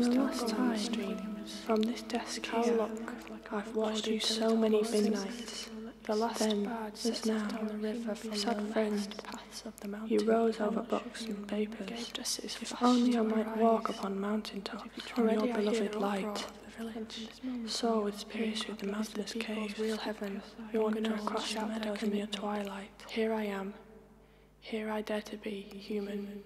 The last time, from this desk here, look, I've watched you so many midnights. The last then, as now, on the river from sad friend, paths of the mountain. You rose over books and papers. If only I might walk upon mountain tops from your beloved light. So with spirits through the mountainous caves. Real heaven, you wander across the meadows in your twilight. Here I am. Here I dare to be human.